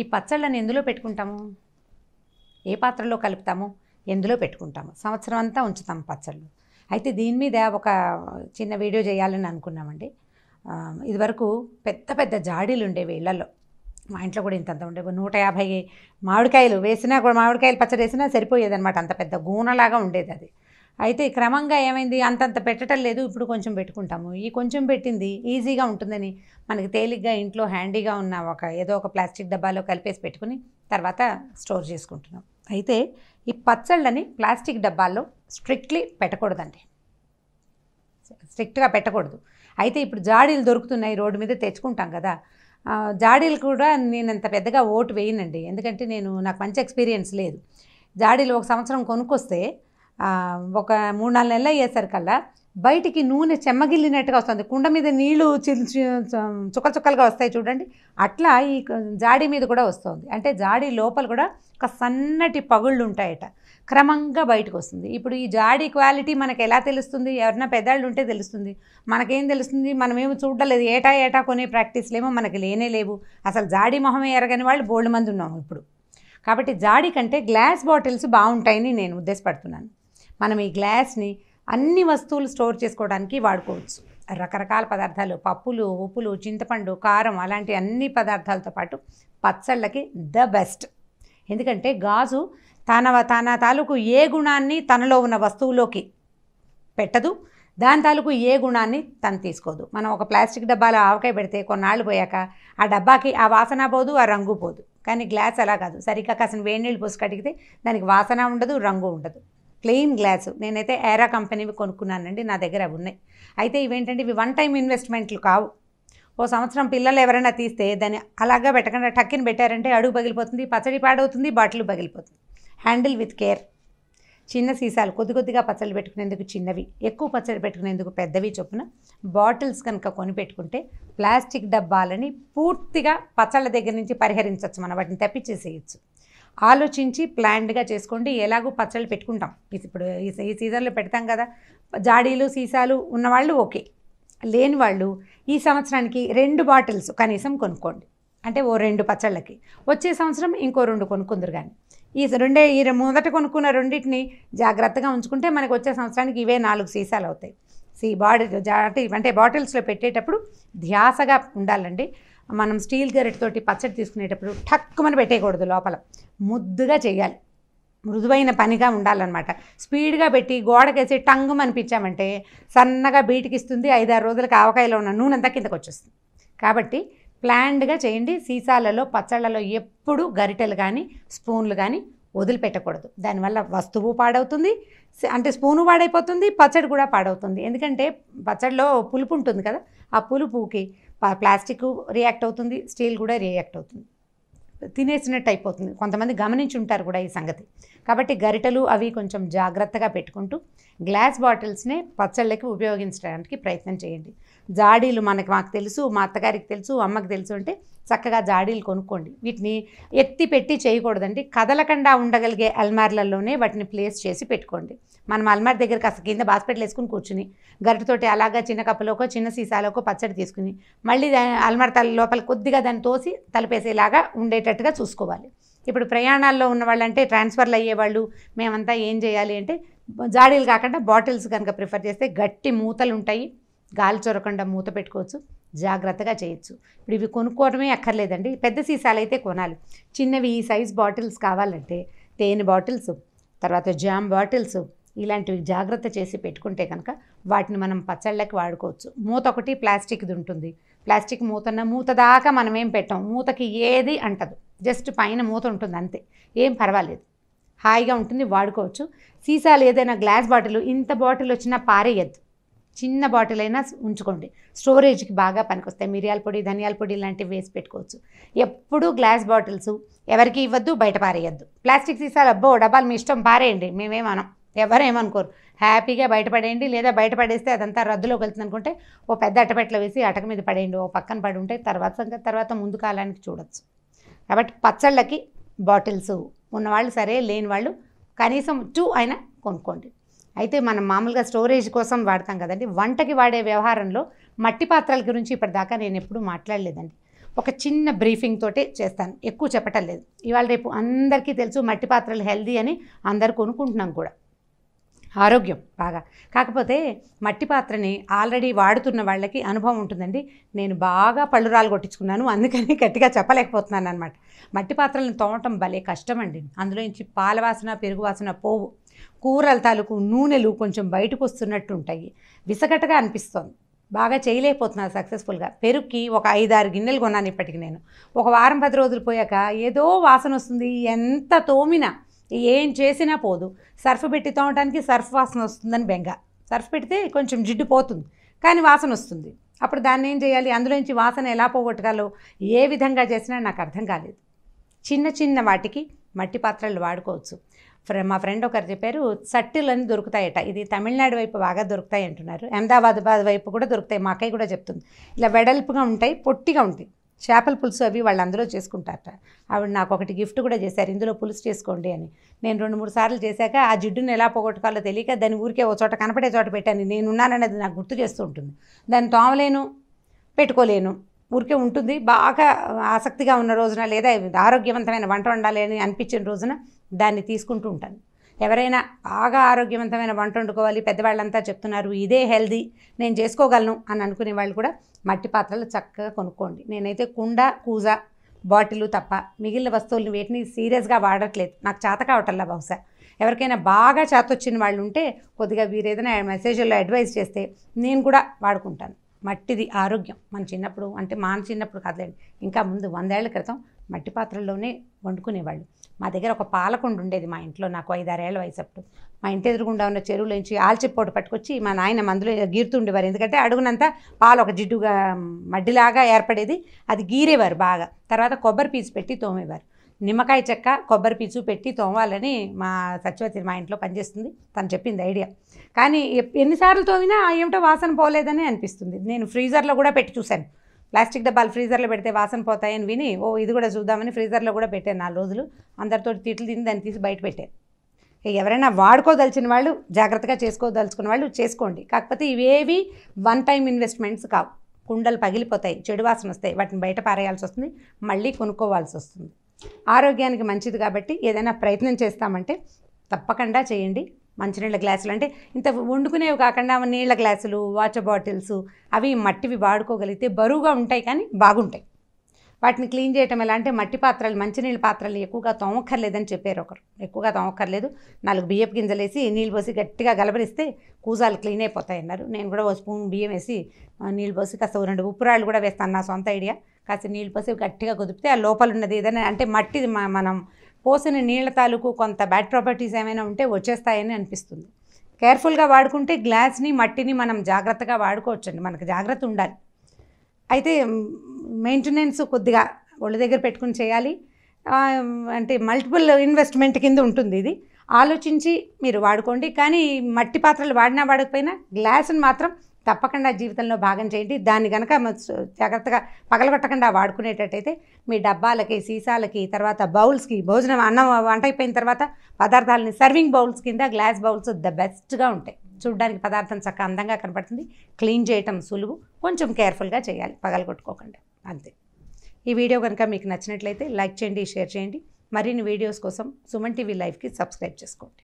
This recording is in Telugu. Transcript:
ఈ పచ్చళ్ళని ఎందులో పెట్టుకుంటాము? ఏ పాత్రలో కలుపుతాము? ఎందులో పెట్టుకుంటాము? సంవత్సరం అంతా ఉంచుతాము పచ్చళ్ళు. అయితే దీని మీద ఒక చిన్న వీడియో చేయాలని అనుకున్నామండి. ఇదివరకు పెద్ద పెద్ద జాడీలు ఉండేవి ఇళ్ళలో. మా ఇంట్లో కూడా ఇంతంత ఉండేవి. నూట యాభై మామిడికాయలు వేసినా కూడా మామిడికాయలు పచ్చడి వేసినా సరిపోయేదన్నమాట. అంత పెద్ద గూనలాగా ఉండేది అది. అయితే క్రమంగా ఏమైంది? అంతంత పెట్టడం లేదు. ఇప్పుడు కొంచెం పెట్టుకుంటాము. ఈ కొంచెం పెట్టింది ఈజీగా ఉంటుందని మనకి తేలిగ్గా ఇంట్లో హ్యాండీగా ఉన్న ఒక ఏదో ఒక ప్లాస్టిక్ డబ్బాలో కలిపేసి పెట్టుకుని తర్వాత స్టోర్ చేసుకుంటున్నాం. అయితే ఈ పచ్చళ్ళని ప్లాస్టిక్ డబ్బాల్లో స్ట్రిక్ట్లీ పెట్టకూడదండి. స్ట్రిక్ట్గా పెట్టకూడదు. అయితే ఇప్పుడు జాడీలు దొరుకుతున్నాయి రోడ్డు మీద తెచ్చుకుంటాం కదా. జాడీలు కూడా నేను అంత పెద్దగా ఓటు వేయనండి. ఎందుకంటే నేను నాకు మంచి ఎక్స్పీరియన్స్ లేదు. జాడీలు ఒక సంవత్సరం కొనుక్కొస్తే ఒక మూడు నాలుగు నెలలు అయ్యేసరికల్లా బయటికి నూనె చెమ్మగిల్లినట్టుగా వస్తుంది. కుండ మీద నీళ్ళు చి- చుక్కలు చుక్కలుగా వస్తాయి చూడండి. అట్లా ఈ జాడి మీద కూడా వస్తుంది. అంటే జాడి లోపల కూడా ఒక సన్నటి పగుళ్ళు ఉంటాయట. క్రమంగా బయటకు వస్తుంది. ఇప్పుడు ఈ జాడి క్వాలిటీ మనకు ఎలా తెలుస్తుంది? ఎవరైనా పెద్దాళ్ళు ఉంటే తెలుస్తుంది. మనకేం తెలుస్తుంది? మనమేమి చూడలేదు ఏటా ఏటా కొనే ప్రాక్టీస్లేమో మనకి లేనే లేవు. అసలు జాడి మొహమే ఎరగని వాళ్ళు బోల్డ్ మంది ఉన్నాము ఇప్పుడు. కాబట్టి జాడి కంటే గ్లాస్ బాటిల్స్ బాగుంటాయని నేను ఉద్దేశపడుతున్నాను. మనం ఈ గ్లాస్ని అన్ని వస్తువులు స్టోర్ చేసుకోవడానికి వాడుకోవచ్చు. రకరకాల పదార్థాలు పప్పులు ఉప్పులు చింతపండు కారం అలాంటి అన్ని పదార్థాలతో పాటు పచ్చళ్ళకి ద బెస్ట్. ఎందుకంటే గాజు తన తన తాలూకు ఏ గుణాన్ని తనలో ఉన్న వస్తువులోకి పెట్టదు. దాని తాలూకు ఏ గుణాన్ని తను తీసుకోదు. మనం ఒక ప్లాస్టిక్ డబ్బాలో ఆవకాయ పెడితే కొన్నాళ్ళు పోయాక ఆ డబ్బాకి ఆ వాసన పోదు ఆ రంగు పోదు. కానీ గ్లాస్ అలా కాదు. సరిగ్గా కాసిన వేడి నీళ్ళు పోసి కడిగితే దానికి వాసన ఉండదు రంగు ఉండదు. Plain glass. నేనైతే ఏరా కంపెనీవి కొనుక్కున్నానండి నా దగ్గర అవి ఉన్నాయి. అయితే ఇవేంటంటే ఇవి వన్ టైం ఇన్వెస్ట్మెంట్లు కావు. ఓ సంవత్సరం పిల్లలు ఎవరైనా తీస్తే దాన్ని అలాగా పెట్టకుండా టక్కిన పెట్టారంటే అడుగు పగిలిపోతుంది పచ్చడి పాడవుతుంది బాటిల్ పగిలిపోతుంది. హ్యాండిల్ విత్ కేర్ చిన్న సీసాలు కొద్ది కొద్దిగా పచ్చళ్ళు పెట్టుకునేందుకు చిన్నవి ఎక్కువ పచ్చడి పెట్టుకునేందుకు పెద్దవి చొప్పున బాటిల్స్ కనుక కొని పెట్టుకుంటే ప్లాస్టిక్ డబ్బాలని పూర్తిగా పచ్చళ్ళ దగ్గర నుంచి పరిహరించవచ్చు మనం వాటిని తప్పించేసేయచ్చు. ఆలోచించి ప్లాన్డ్గా చేసుకోండి. ఎలాగో పచ్చళ్ళు పెట్టుకుంటాం. ఇది ఇప్పుడు ఈ ఈ సీజన్లో పెడతాం కదా. జాడీలు సీసాలు ఉన్నవాళ్ళు ఓకే. లేని వాళ్ళు ఈ సంవత్సరానికి రెండు బాటిల్స్ కనీసం కొనుక్కోండి. అంటే ఓ రెండు పచ్చళ్ళకి. వచ్చే సంవత్సరం ఇంకో రెండు కొనుక్కుందరు కానీ ఈ రెండే ఈ మొదట కొనుక్కున్న రెండింటిని జాగ్రత్తగా ఉంచుకుంటే మనకు వచ్చే సంవత్సరానికి ఇవే నాలుగు సీసాలు అవుతాయి. సీ బాడీ అంటే అంటే బాటిల్స్లో పెట్టేటప్పుడు ధ్యాసగా ఉండాలండి. మనం స్టీల్ గరిటతోటి పచ్చడి తీసుకునేటప్పుడు టక్కుమని పెట్టేయకూడదు లోపల. ముద్దుగా చేయాలి. మృదువైన పనిగా ఉండాలన్నమాట. స్పీడ్గా పెట్టి గోడకేసి టంగు అనిపించామంటే సన్నగా బీటికిస్తుంది. ఐదారు రోజులకి ఆవకాయలో ఉన్న నూనె అంతా కిందకు వచ్చేస్తుంది కాబట్టి ప్లాన్డ్గా చేయండి. సీసాలలో పచ్చళ్ళలో ఎప్పుడు గరిటెలు కానీ స్పూన్లు కానీ వదిలిపెట్టకూడదు. దానివల్ల వస్తువు పాడవుతుంది. అంటే స్పూను పాడైపోతుంది పచ్చడి కూడా పాడవుతుంది. ఎందుకంటే పచ్చడిలో పులుపు ఉంటుంది కదా ఆ పులుపుకి ప్లాస్టిక్ రియాక్ట్ అవుతుంది స్టీల్ కూడా రియాక్ట్ అవుతుంది. తినేసినట్టు అయిపోతుంది కొంతమంది గమనించి ఉంటారు కూడా ఈ సంగతి. కాబట్టి గరిటలు అవి కొంచెం జాగ్రత్తగా పెట్టుకుంటూ గ్లాస్ బాటిల్స్నే పచ్చళ్ళకి ఉపయోగించడానికి ప్రయత్నం చేయండి. జాడీలు మనకి మాకు తెలుసు మా అత్తగారికి తెలుసు అమ్మకి తెలుసు అంటే చక్కగా జాడీలు కొనుక్కోండి. వీటిని ఎత్తి పెట్టి చేయకూడదండి. కదలకుండా ఉండగలిగే అల్మార్లలోనే వాటిని ప్లేస్ చేసి పెట్టుకోండి. మనం అల్మార్ దగ్గర కాస్త కింద బాస్పెట్లు వేసుకుని కూర్చుని గరిటతోటి అలాగా చిన్న కప్పులోకో చిన్న సీసాలోకో పచ్చడి తీసుకుని మళ్ళీ దాని అల్మార్ తల లోపల కొద్దిగా దాన్ని తోసి తలపేసేలాగా ఉండేటట్టుగా చూసుకోవాలి. ఇప్పుడు ప్రయాణాల్లో ఉన్న వాళ్ళంటే ట్రాన్స్ఫర్లు అయ్యేవాళ్ళు మేమంతా ఏం చేయాలి అంటే జాడీలు కాకుండా బాటిల్స్ కనుక ప్రిఫర్ చేస్తే గట్టి మూతలు ఉంటాయి. గాలి చొరకుండా మూత పెట్టుకోవచ్చు. జాగ్రత్తగా చేయొచ్చు. ఇప్పుడు ఇవి కొనుక్కోవడమే అక్కర్లేదండి. పెద్ద సీసాలు అయితే కొనాలి. చిన్నవి ఈ సైజ్ బాటిల్స్ కావాలంటే తేనె బాటిల్స్ తర్వాత జామ్ బాటిల్స్ ఇలాంటివి జాగ్రత్త చేసి పెట్టుకుంటే కనుక వాటిని మనం పచ్చళ్ళకి వాడుకోవచ్చు. మూత ఒకటి ప్లాస్టిక్ది ఉంటుంది. ప్లాస్టిక్ మూతన్న మూత దాకా మనం ఏం పెట్టాం. మూతకి ఏది అంటదు. జస్ట్ పైన మూత ఉంటుంది అంతే. ఏం పర్వాలేదు. హాయిగా ఉంటుంది వాడుకోవచ్చు. సీసాలు ఏదైనా గ్లాస్ బాటిల్ ఇంత బాటిల్ వచ్చినా పారేయద్దు. చిన్న బాటిల్ అయినా ఉంచుకోండి. స్టోరేజ్కి బాగా పనికొస్తాయి. మిరియాల పొడి ధనియాల పొడి ఇలాంటివి వేసి పెట్టుకోవచ్చు. ఎప్పుడూ గ్లాస్ బాటిల్స్ ఎవరికి ఇవ్వద్దు బయట పారేయద్దు. ప్లాస్టిక్ సీసాలు అబ్బో డబ్బాలు మీ ఇష్టం పారేయండి. మేమేమనం ఎవరేమనుకోరు. హ్యాపీగా బయటపడేయండి లేదా బయటపడేస్తే అదంతా రద్దులోకి వెళ్తుంది అనుకుంటే ఓ పెద్ద అటపెట్లో వేసి అటక మీద పడేయండి. ఓ పక్కన పడి ఉంటే తర్వాత తర్వాత ముందు కాలానికి చూడొచ్చు. కాబట్టి పచ్చళ్ళకి బాటిల్స్ ఉన్నవాళ్ళు సరే లేని వాళ్ళు కనీసం టూ అయినా కొనుక్కోండి. అయితే మనం మామూలుగా స్టోరేజ్ కోసం వాడతాం కదండి. వంటకి వాడే వ్యవహారంలో మట్టి పాత్రల గురించి ఇప్పటిదాకా నేను ఎప్పుడూ మాట్లాడలేదండి. ఒక చిన్న బ్రీఫింగ్ తోటే చేస్తాను. ఎక్కువ చెప్పటం లేదు. ఇవాళ రేపు అందరికీ తెలుసు మట్టి పాత్రలు హెల్దీ అని అందరు కొనుక్కుంటున్నాం కూడా. ఆరోగ్యం బాగా. కాకపోతే మట్టి పాత్రని ఆల్రెడీ వాడుతున్న వాళ్ళకి అనుభవం ఉంటుందండి. నేను బాగా పళ్ళురాలు కొట్టించుకున్నాను. అందుకని గట్టిగా చెప్పలేకపోతున్నాను అనమాట మట్టి పాత్రలను తోమటం భలే కష్టం అండి అందులో నుంచి పాల వాసన పెరుగు వాసన పోవు. కూరల తాలూకు నూనెలు కొంచెం బయటకు వస్తున్నట్టు ఉంటాయి విసగటగా అనిపిస్తోంది. బాగా చేయలేకపోతున్నాను సక్సెస్ఫుల్గా. పెరుగుకి ఒక ఐదారు గిన్నెలు కొన్నాను ఇప్పటికి నేను. ఒక వారం పది రోజులు పోయాక ఏదో వాసన వస్తుంది. ఎంత తోమినా ఏం చేసినా పోదు. సర్ఫ్ పెట్టి తోమటానికి సర్ఫ్ వాసన వస్తుందని బెంగ. సర్ఫ్ పెడితే కొంచెం జిడ్డు పోతుంది. కానీ వాసన వస్తుంది. అప్పుడు దాన్ని ఏం చేయాలి? అందులోంచి వాసన ఎలా పోగొట్టగాలో ఏ విధంగా చేసినా నాకు అర్థం కాలేదు. చిన్న చిన్న వాటికి మట్టి పాత్రలు వాడుకోవచ్చు. ఫ్రె మా ఫ్రెండ్ ఒకరు చెప్పారు సట్టులు అని దొరుకుతాయట. ఇది తమిళనాడు వైపు బాగా దొరుకుతాయి అంటున్నారు. అహ్మదాబాద్ వైపు కూడా దొరుకుతాయి. మా అక్కయ్య కూడా చెప్తుంది. ఇలా వెడల్పుగా ఉంటాయి పొట్టిగా ఉంటాయి. చేపల పులుసు అవి వాళ్ళు అందులో చేసుకుంటారట. ఆవిడ నాకు ఒకటి గిఫ్ట్ కూడా చేశారు. ఇందులో పులుసు చేసుకోండి అని. నేను రెండు మూడు సార్లు చేశాక ఆ జిడ్డుని ఎలా పోగొట్టుకోవాలో తెలియక దాన్ని ఊరికే ఓ చోట కనపడే చోట పెట్టాను. నేనున్నాననేది నాకు గుర్తు చేస్తూ ఉంటుంది. దాన్ని తోమలేను పెట్టుకోలేను. ఊరికే ఉంటుంది. బాగా ఆసక్తిగా ఉన్న రోజున లేదా ఆరోగ్యవంతమైన వంట వండాలి అని అనిపించిన రోజున దాన్ని తీసుకుంటూ ఉంటాను. ఎవరైనా బాగా ఆరోగ్యవంతమైన వంట వండుకోవాలి పెద్దవాళ్ళంతా చెప్తున్నారు ఇదే హెల్దీ నేను చేసుకోగలను అని అనుకునే వాళ్ళు కూడా మట్టి పాత్రలు చక్కగా కొనుక్కోండి. నేనైతే కుండ కూజ బాటిల్ తప్ప మిగిలిన వస్తువులను వేటిని సీరియస్గా వాడట్లేదు. నాకు చేత కావటంలా బహుశా. ఎవరికైనా బాగా చేతొచ్చిన వాళ్ళు ఉంటే కొద్దిగా వీరేదైనా ఏదైనా మెసేజ్లో అడ్వైస్ చేస్తే నేను కూడా వాడుకుంటాను. మట్టిది ఆరోగ్యం. మన చిన్నప్పుడు అంటే మా చిన్నప్పుడు కాదులేండి ఇంకా ముందు వందేళ్ళ క్రితం మట్టి పాత్రల్లోనే వండుకునేవాళ్ళు. మా దగ్గర ఒక పాలకుండ ఉండేది మా ఇంట్లో నాకు ఐదారేళ్ళ వయసు అప్పుడు మా ఇంటి ఎదురుగుండా ఉన్న చెరువులోంచి ఆల్చిప్పోటు పట్టుకొచ్చి మా నాయన మందులో గీరుతుండేవారు ఎందుకంటే అడుగునంతా పాలు ఒక జిడ్డుగా మడ్డిలాగా ఏర్పడేది అది గీరేవారు బాగా. తర్వాత కొబ్బరి పీసు పెట్టి తోమేవారు. నిమ్మకాయ చెక్క కొబ్బరి పీచు పెట్టి తోమాలని మా సత్యవతి మా ఇంట్లో పనిచేస్తుంది. తను చెప్పింది ఐడియా. కానీ ఎన్నిసార్లు తోమినా ఏమిటో వాసన పోలేదని అనిపిస్తుంది. నేను ఫ్రీజర్లో కూడా పెట్టి చూశాను. ప్లాస్టిక్ డబ్బాలు ఫ్రీజర్లో పెడితే వాసన పోతాయని విని ఓ ఇది కూడా చూద్దామని ఫ్రీజర్లో కూడా పెట్టాను నాలుగు రోజులు. అందరితో తిట్లు తిని దాన్ని తీసి బయట పెట్టాను. ఎవరైనా వాడుకోదలిచిన వాళ్ళు జాగ్రత్తగా చేసుకోదలుచుకున్న వాళ్ళు చేసుకోండి. కాకపోతే ఇవేవి వన్ టైం ఇన్వెస్ట్మెంట్స్ కావు. కుండలు పగిలిపోతాయి చెడు వాసన వస్తాయి వాటిని బయట పారేయాల్సి వస్తుంది మళ్ళీ కొనుక్కోవాల్సి వస్తుంది. ఆరోగ్యానికి మంచిది కాబట్టి ఏదైనా ప్రయత్నం చేస్తామంటే తప్పకుండా చేయండి. మంచినీళ్ళ గ్లాసులు అంటే ఇంత వండుకునేవి కాకుండా నీళ్ళ గ్లాసులు వాటర్ బాటిల్స్ అవి మట్టివి వాడుకోగలిగితే బరువుగా ఉంటాయి కానీ బాగుంటాయి. వాటిని క్లీన్ చేయటం ఎలా అంటే మట్టి పాత్రలు మంచినీళ్ళ పాత్రలు ఎక్కువగా తోమక్కర్లేదని చెప్పారు ఒకరు. ఎక్కువగా తోమక్కర్లేదు. నాలుగు బియ్యపు గింజలు వేసి నీళ్ళు పోసి గట్టిగా గలబరిస్తే కూజాలు క్లీన్ అయిపోతాయి అన్నారు. నేను కూడా ఓ స్పూన్ బియ్యం వేసి నీళ్ళు పోసి కాస్త రెండు ఉప్పురాళ్ళు కూడా వేస్తాను. నా సొంత ఐడియా. కాస్త నీళ్ళు పోసి గట్టిగా కుదిపితే ఆ లోపల ఉన్నది ఏదైనా అంటే మట్టి మనం పోసిన నీళ్ళ తాలూకు కొంత బ్యాడ్ ప్రాపర్టీస్ ఏమైనా ఉంటే వచ్చేస్తాయని అనిపిస్తుంది. కేర్ఫుల్గా వాడుకుంటే గ్లాస్ని మట్టిని మనం జాగ్రత్తగా వాడుకోవచ్చండి. మనకు జాగ్రత్త ఉండాలి. అయితే మెయింటెనెన్స్ కొద్దిగా ఒళ్ళ దగ్గర పెట్టుకుని చేయాలి. అంటే మల్టిపుల్ ఇన్వెస్ట్మెంట్ కింద ఉంటుంది ఇది. ఆలోచించి మీరు వాడుకోండి. కానీ మట్టి పాత్రలు వాడినా వాడకపోయినా గ్లాస్ని మాత్రం తప్పకుండా జీవితంలో భాగం చేయండి. దాన్ని కనుక జాగ్రత్తగా పగలగొట్టకుండా వాడుకునేటట్టయితే మీ డబ్బాలకి సీసాలకి తర్వాత బౌల్స్కి భోజనం అన్నం వంట అయిపోయిన తర్వాత పదార్థాలని సర్వింగ్ బౌల్స్ కింద గ్లాస్ బౌల్స్ ద బెస్ట్గా ఉంటాయి. చూడడానికి పదార్థం చక్కగా అందంగా కనపడుతుంది. క్లీన్ చేయటం సులువు. కొంచెం కేర్ఫుల్గా చేయాలి. పగలగొట్టుకోకుండా. అంతే. ఈ వీడియో కనుక మీకు నచ్చినట్లయితే లైక్ చేయండి షేర్ చేయండి. మరిన్ని వీడియోస్ కోసం సుమన్ టీవీ లైవ్కి సబ్స్క్రైబ్ చేసుకోండి.